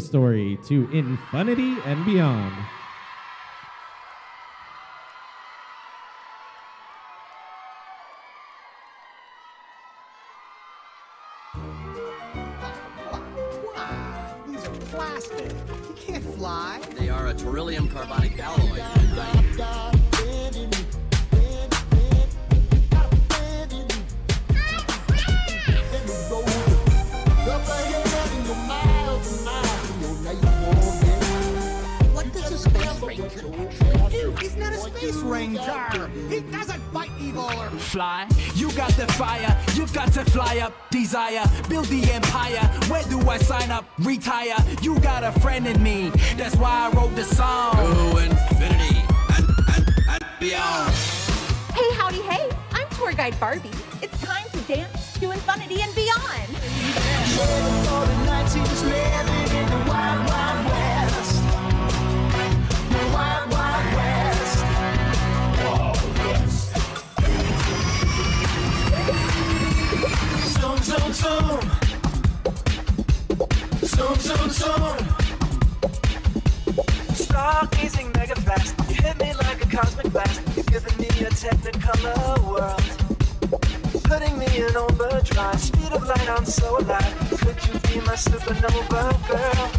story to infinity and beyond. Wow, these are plastic. You can't fly. They are a terillium carbonic alloy. Space ranger actually do? He's not a space ranger. He doesn't fight evil or fly. You got the fire, you've got to fly up. Desire, build the empire. Where do I sign up? Retire. You got a friend in me. That's why I wrote the song. To infinity and, and, and beyond. Hey, howdy, hey! I'm tour guide Barbie. It's time to dance to infinity and beyond. Zoom, technicolor world. Putting me in overdrive. Speed of light, I'm so alive. Could you be my supernova girl?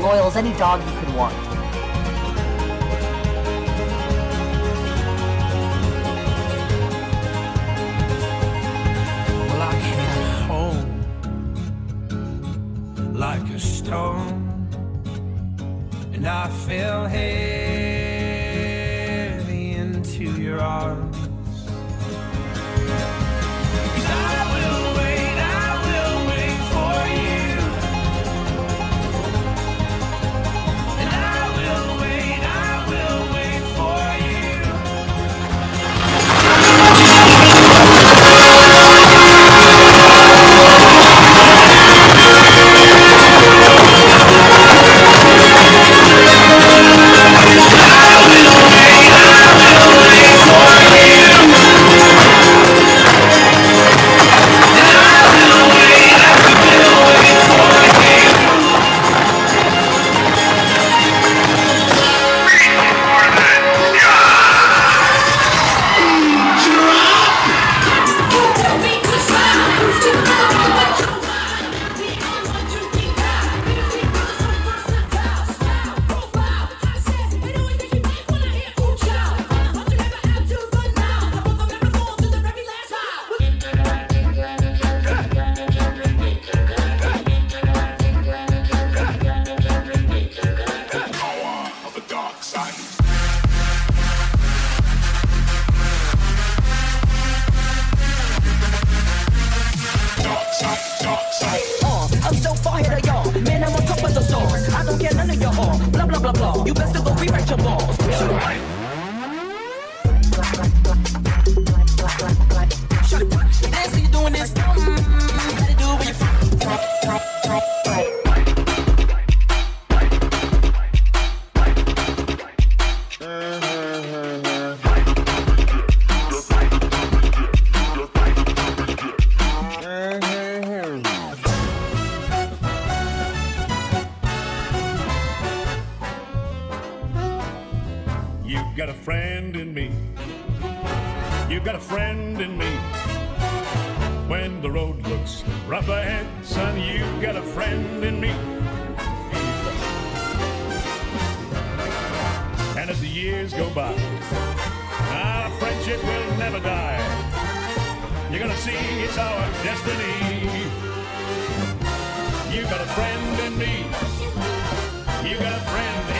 Loyal as any dog you could want. Well, I came home like a stone, and I fell heavy Blah. You best to go rewrite your balls. Friend in me. You've got a friend in me. When the road looks rough ahead, son, you've got a friend in me. And as the years go by, our friendship will never die. You're gonna see it's our destiny. You've got a friend in me. You've got a friend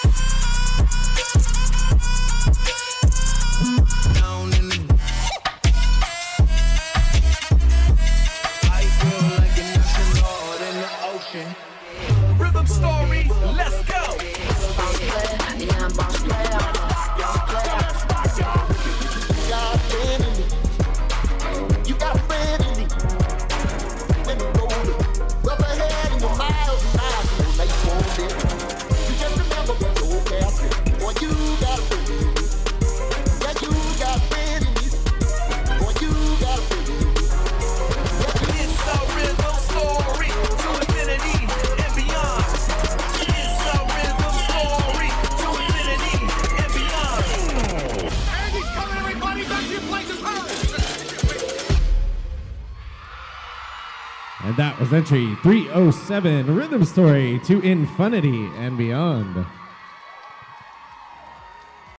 that was entry 307 Rhythm Story to Infinity and Beyond.